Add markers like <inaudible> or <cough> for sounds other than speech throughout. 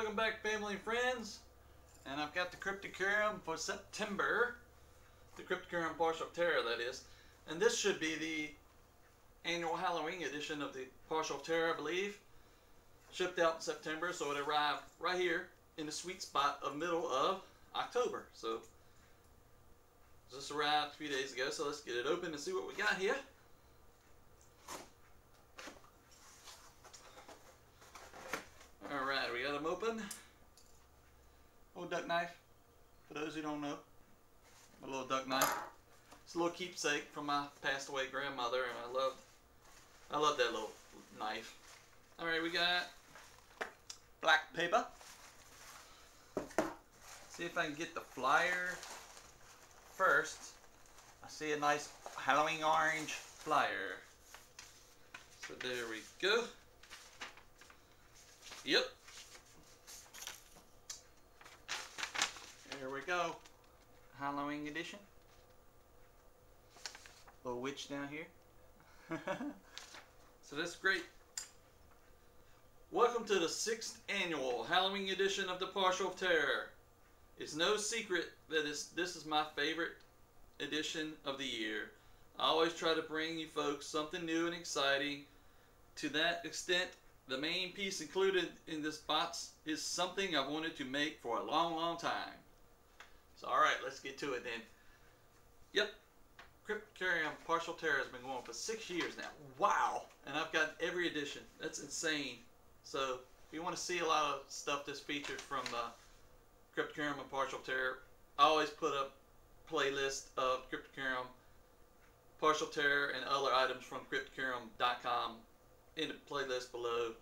Welcome back, family and friends. And I've got the Cryptocurium for September. The Cryptocurium Parcel Terror, that is. And this should be the annual Halloween edition of the Parcel Terror, I believe. Shipped out in September, so it arrived right here in the sweet spot of middle of October. So just arrived a few days ago, so let's get it open and see what we got here. Alright, we got them open. Old duck knife, for those who don't know. A little duck knife. It's a little keepsake from my passed away grandmother, and I love, I love that little knife. Alright, we got black paper. See if I can get the flyer first. I see a nice Halloween orange flyer. So there we go. Yep. There we go. Halloween edition. Little witch down here. <laughs> so that's great. Welcome to the sixth annual Halloween edition of the Parcel of Terror. It's no secret that this is my favorite edition of the year. I always try to bring you folks something new and exciting. To that extent, the main piece included in this box is something I've wanted to make for a long, long time. So, alright, let's get to it then. Yep, Cryptocurium Parcel Terror has been going for six years now. Wow! And I've got every edition. That's insane. So, if you want to see a lot of stuff that's featured from uh, Cryptocurium and Parcel Terror. I always put up playlist of Cryptocurium, Parcel Terror, and other items from Cryptocurium.com in the playlist below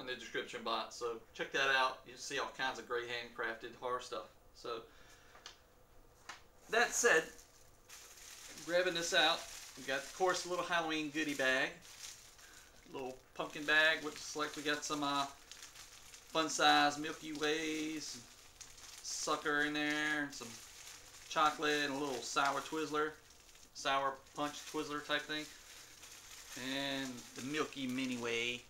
in the description box. So check that out. You'll see all kinds of great handcrafted horror stuff. So that said, grabbing this out, we got of course a little Halloween goodie bag, little pumpkin bag, which is like we got some uh, fun size Milky Ways, sucker in there, some chocolate, and a little sour Twizzler, sour punch Twizzler type thing, and the Milky Mini Way.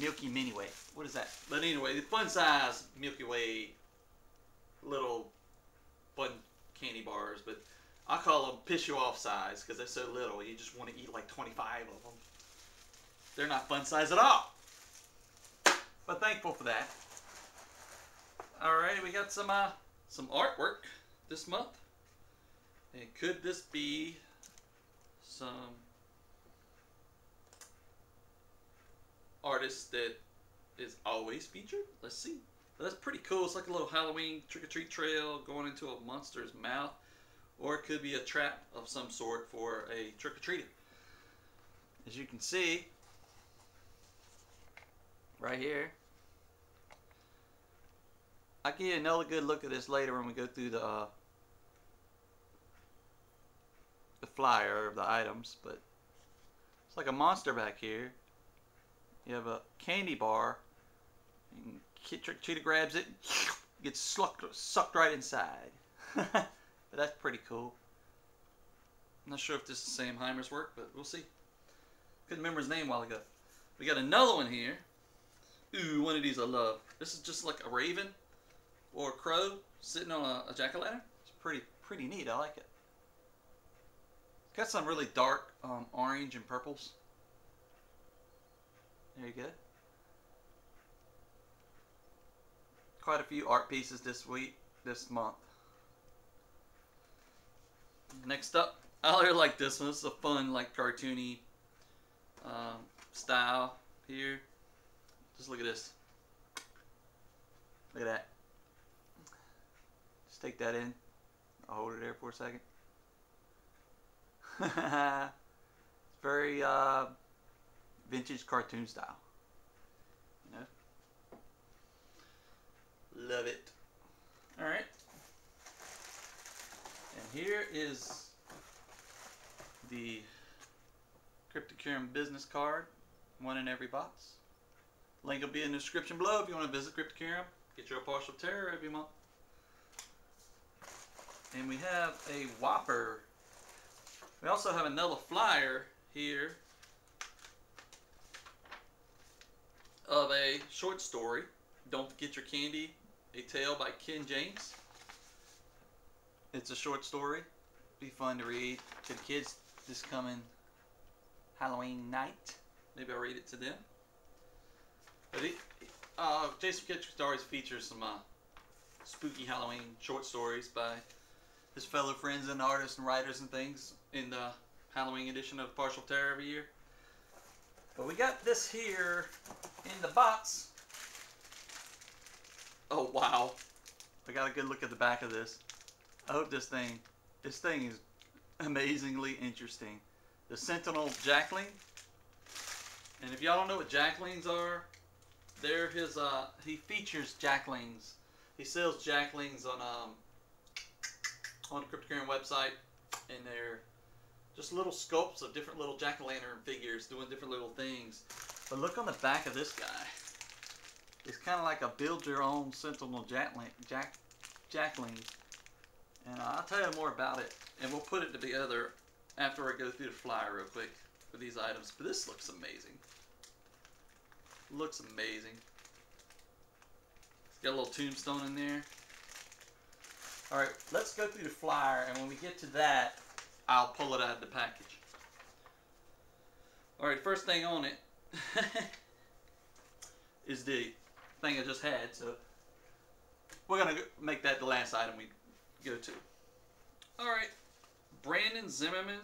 Milky Mini Way. What is that? But anyway, the fun size Milky Way little fun candy bars, but I call them piss you off size because they're so little. You just want to eat like 25 of them. They're not fun size at all. But thankful for that. Alright, we got some uh, some artwork this month. And could this be some artist that is always featured? Let's see. That's pretty cool. It's like a little Halloween trick-or-treat trail going into a monster's mouth. Or it could be a trap of some sort for a trick-or-treater. As you can see, right here, I'll give another good look at this later when we go through the uh, the flyer of the items, but it's like a monster back here. You have a candy bar, and Trick Cheetah grabs it, <laughs> gets sucked, sucked right inside. <laughs> but that's pretty cool. I'm not sure if this is the Sam Heimer's work, but we'll see. Couldn't remember his name a while ago. We got another one here. Ooh, one of these I love. This is just like a raven or a crow sitting on a, a jack-o'-lantern. It's pretty pretty neat. I like it. Got some really dark um, orange and purples. There you go. Quite a few art pieces this week, this month. Next up, <laughs> I really like this one. This is a fun, like cartoony um, style here. Just look at this. Look at that Just take that in. I'll hold it there for a second. it's <laughs> very uh, vintage cartoon style. You know? Love it. Alright. And here is the Cryptocurium business card. One in every box. Link will be in the description below if you want to visit Cryptocurium. Get your parcel terror every month. And we have a Whopper. We also have another flyer here of a short story Don't Forget Your Candy, a tale by Ken James. It's a short story. Be fun to read to the kids this coming Halloween night. Maybe I'll read it to them. But he, uh, Jason Kitchen Stories features some uh, spooky Halloween short stories by his fellow friends and artists and writers and things in the Halloween edition of Parcel Terror every year. But we got this here in the box. Oh wow. I got a good look at the back of this. I hope this thing this thing is amazingly interesting. The Sentinel Jackling. And if y'all don't know what Jacklings are, they're his uh he features Jacklings. He sells Jacklings on um on the Cryptocurium website and they're just little sculpts of different little jack-o'-lantern figures doing different little things. But look on the back of this guy. It's kind of like a build-your-own Sentinel Jackling, Jack, Jackling. And I'll tell you more about it, and we'll put it together after I go through the flyer real quick for these items. But this looks amazing. Looks amazing. It's got a little tombstone in there. Alright, let's go through the flyer, and when we get to that, I'll pull it out of the package. Alright, first thing on it <laughs> is the thing I just had, so we're going to make that the last item we go to. Alright, Brandon Zimmerman.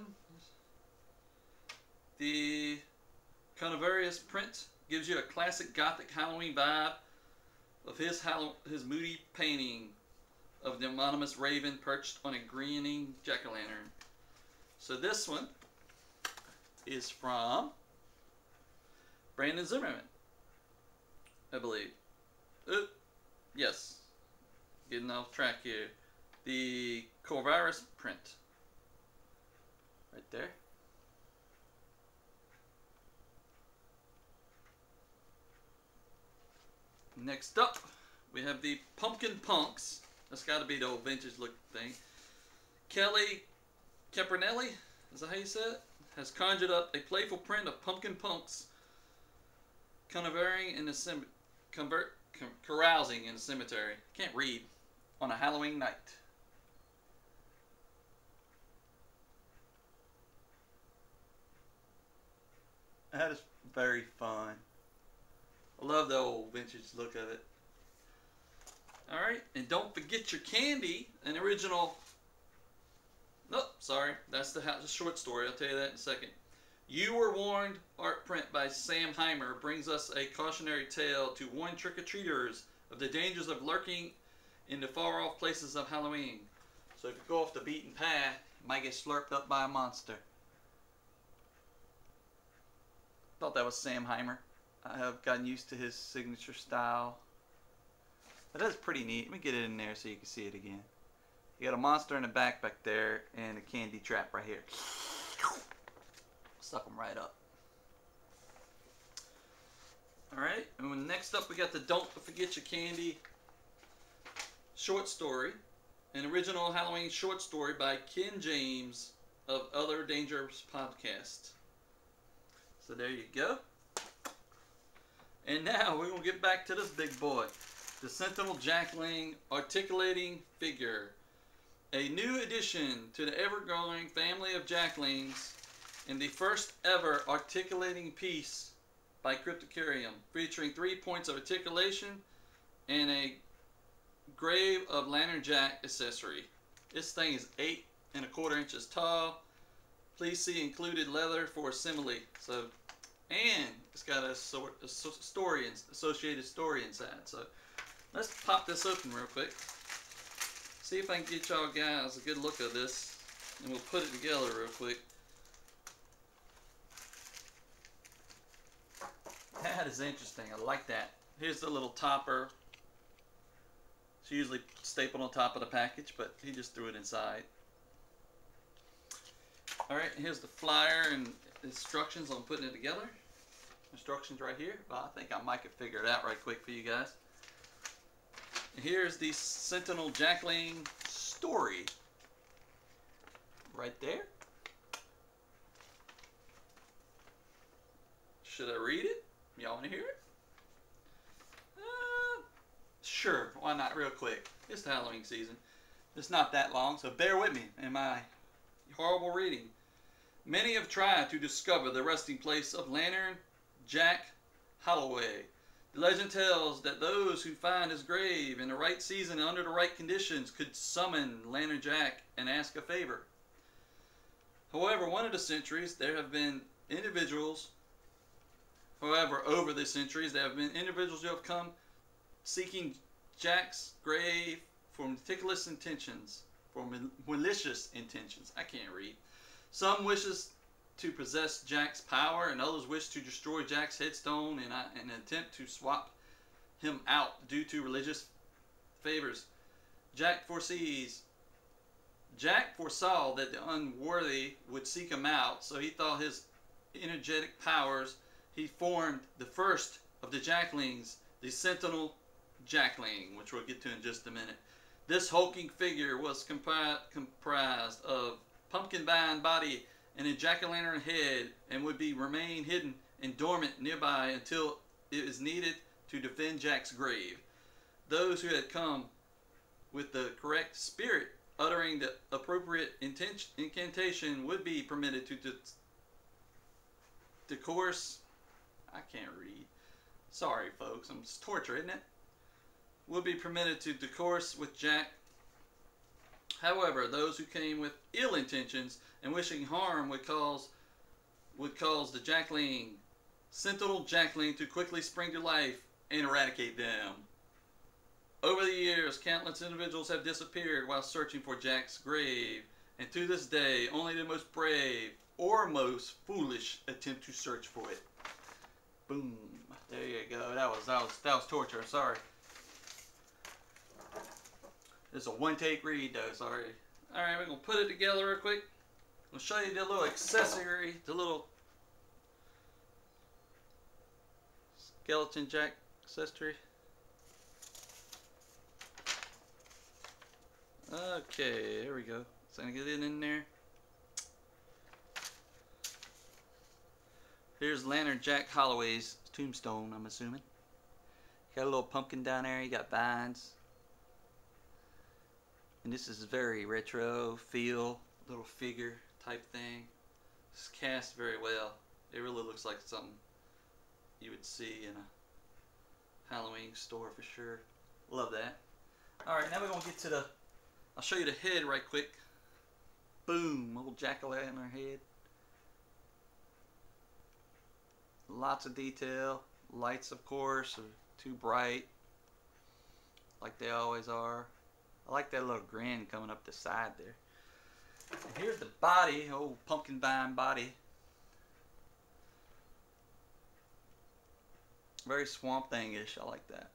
The Conavarius print gives you a classic gothic Halloween vibe of his, his moody painting of the anonymous raven perched on a grinning jack-o'-lantern. So this one is from Brandon Zimmerman, I believe. Uh, yes, getting off track here. The Corvaris print, right there. Next up, we have the Pumpkin Punks. That's got to be the old vintage look thing. Kelly Capernelli, is that how you say it? Has conjured up a playful print of pumpkin punks canaverting in the sim convert carousing in the cemetery. Can't read on a Halloween night. That is very fun. I love the old vintage look of it. Alright, and don't forget your candy, an original Nope, sorry. That's the, the short story. I'll tell you that in a second. You Were Warned art print by Sam Heimer brings us a cautionary tale to warn trick-or-treaters of the dangers of lurking in the far-off places of Halloween. So if you go off the beaten path, you might get slurped up by a monster. Thought that was Sam Heimer. I have gotten used to his signature style. That is pretty neat. Let me get it in there so you can see it again. You got a monster in the back back there and a candy trap right here. Suck them right up. Alright, and next up we got the Don't Forget Your Candy short story. An original Halloween short story by Ken James of Other Dangerous Podcast. So there you go. And now we're going to get back to this big boy. The Sentinel Jackling Articulating Figure a new addition to the ever-growing family of jacklings in the first ever articulating piece by Cryptocurium, featuring three points of articulation and a grave of Lantern Jack accessory. This thing is eight and a quarter inches tall. Please see included leather for assembly. So, and it's got a, a story, associated story inside. So, let's pop this open real quick see if I can get y'all guys a good look of this and we'll put it together real quick. That is interesting. I like that. Here's the little topper. It's usually stapled on top of the package, but he just threw it inside. Alright, here's the flyer and instructions on putting it together. Instructions right here. Well, I think I might could figure it out right quick for you guys. Here's the Sentinel Jackling story. Right there. Should I read it? Y'all want to hear it? Uh, Sure, why not real quick? It's the Halloween season. It's not that long, so bear with me in my horrible reading. Many have tried to discover the resting place of Lantern Jack Holloway. The legend tells that those who find his grave in the right season and under the right conditions could summon Lantern Jack and ask a favor. However, one of the centuries, there have been individuals, however, over the centuries, there have been individuals who have come seeking Jack's grave for meticulous intentions, for malicious intentions. I can't read. Some wishes to possess Jack's power, and others wish to destroy Jack's headstone in an attempt to swap him out due to religious favors. Jack foresees. Jack foresaw that the unworthy would seek him out, so he thought his energetic powers. He formed the first of the Jacklings, the Sentinel Jackling, which we'll get to in just a minute. This hulking figure was compri- comprised of pumpkin vine body and a jack-o'-lantern head and would be remain hidden and dormant nearby until it is needed to defend Jack's grave. Those who had come with the correct spirit uttering the appropriate incantation would be permitted to de- decourse. I can't read. Sorry, folks. I'm just torture, isn't it? Will be permitted to decourse with Jack However, those who came with ill intentions and wishing harm would cause would cause the jackling, sentinel jackling to quickly spring to life and eradicate them. Over the years, countless individuals have disappeared while searching for Jack's grave, and to this day, only the most brave or most foolish attempt to search for it. Boom. There you go. That was that was that was torture. Sorry. It's a one take read though, sorry. Alright, we're gonna put it together real quick. I'll show you the little accessory, the little skeleton jack accessory. Okay, there we go. I'm gonna get it in there. Here's Lantern Jack Holloway's tombstone, I'm assuming. Got a little pumpkin down there, you got vines. And this is a very retro feel, little figure type thing. It's cast very well. It really looks like something you would see in a Halloween store for sure. Love that. Alright, now we're going to get to the... I'll show you the head right quick. Boom, old jack-o'-lantern head. Lots of detail. Lights, of course, are too bright. Like they always are. I like that little grin coming up the side there. And here's the body, old pumpkin vine body. Very swamp thingish. I like that.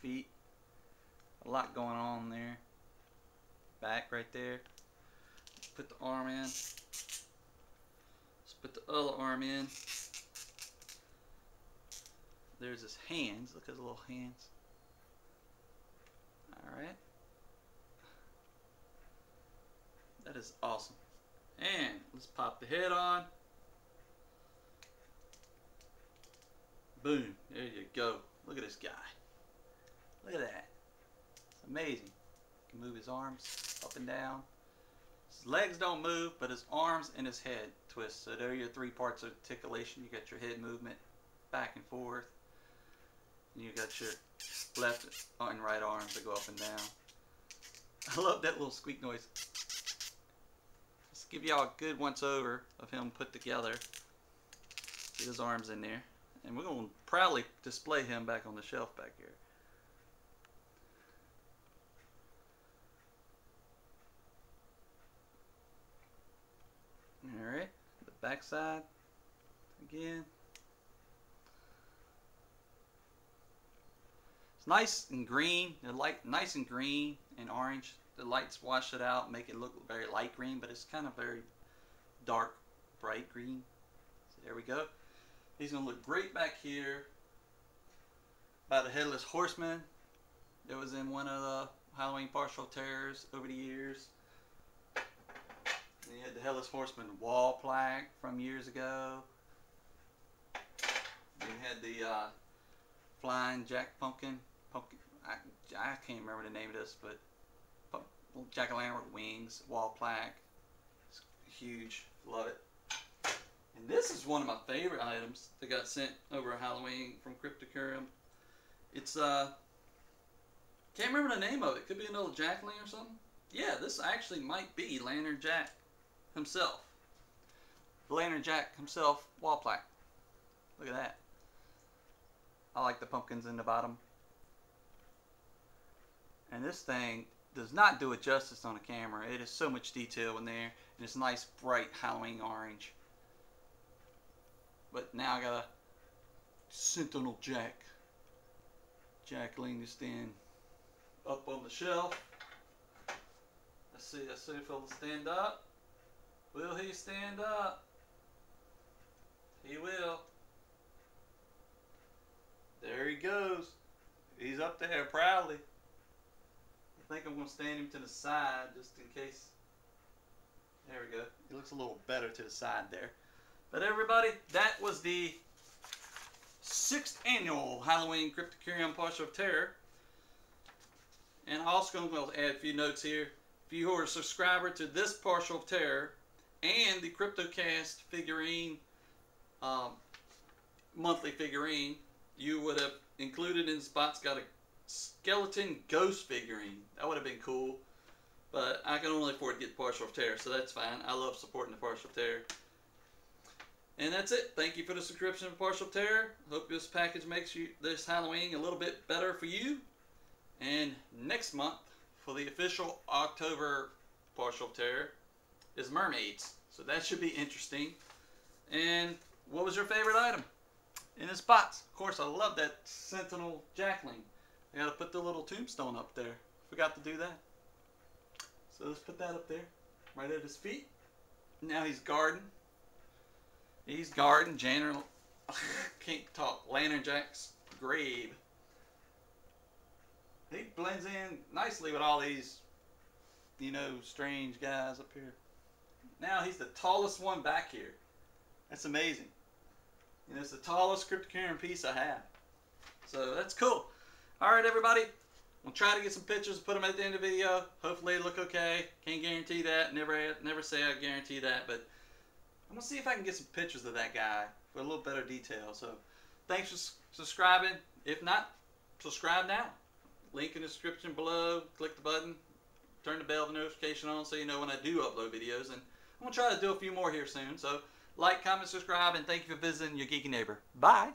Feet. A lot going on there. Back right there. Put the arm in. Other arm in. There's his hands. Look at his little hands. Alright. That is awesome. And let's pop the head on. Boom. There you go. Look at this guy. Look at that. It's amazing. Can move his arms up and down. His legs don't move, but his arms and his head twist. So there are your three parts of articulation. You got your head movement back and forth. And you got your left and right arms that go up and down. I love that little squeak noise. Let's give y'all a good once over of him put together. Get his arms in there. And we're going to proudly display him back on the shelf back here. Alright, the back side again. It's nice and green, the light, nice and green and orange. The lights wash it out, make it look very light green, but it's kind of very dark, bright green. So there we go. He's gonna look great back here by the headless horseman. that was in one of the Halloween parcel terrors over the years. You had the headless horseman wall plaque from years ago. You had the uh, flying jack pumpkin. Pumpkin. I, I can't remember the name of this, but jack o' lantern with wings, wall plaque. It's huge. Love it. And this is one of my favorite items that got sent over Halloween from Cryptocurium. It's uh can't remember the name of it. Could be an old Jack or something. Yeah, this actually might be Lantern Jack himself. The Lantern Jack himself wall plaque. Look at that. I like the pumpkins in the bottom. And this thing does not do it justice on a camera. It is so much detail in there. And it's nice bright Halloween orange. But now I got a Sentinel Jack. Jack leaning stand up on the shelf. Let's see, let's see if he'll stand up. Will he stand up? He will. There he goes. He's up there proudly. I think I'm going to stand him to the side just in case. There we go. He looks a little better to the side there. But everybody, that was the sixth annual Halloween Cryptocurium Parcel of Terror. And I'm also going to add a few notes here. If you are a subscriber to this Parcel of Terror and the CryptoCast figurine, um, monthly figurine, you would have included in spots got a skeleton ghost figurine. That would have been cool. But I can only afford to get Parcel of Terror, so that's fine. I love supporting the Parcel of Terror. And that's it. Thank you for the subscription of Parcel Terror. Hope this package makes you this Halloween a little bit better for you. And next month, for the official October Parcel Terror, is mermaids. So that should be interesting. And what was your favorite item in this box? Of course, I love that Sentinel Jackling. I gotta put the little tombstone up there. Forgot to do that. So let's put that up there, right at his feet. Now he's guarding. He's guarding General. <laughs> Can't talk. Lantern Jack's grave. He blends in nicely with all these, you know, strange guys up here. Now he's the tallest one back here. That's amazing. And it's the tallest Cryptocurium piece I have. So that's cool. All right, everybody. We'll try to get some pictures and put them at the end of the video. Hopefully they look okay. Can't guarantee that. Never, never say I guarantee that, but I'm gonna see if I can get some pictures of that guy for a little better detail. So thanks for subscribing. If not, subscribe now. Link in the description below. Click the button. Turn the bell notification on so you know when I do upload videos. And I'm gonna try to do a few more here soon. So like, comment, subscribe, and thank you for visiting your geeky neighbor. Bye.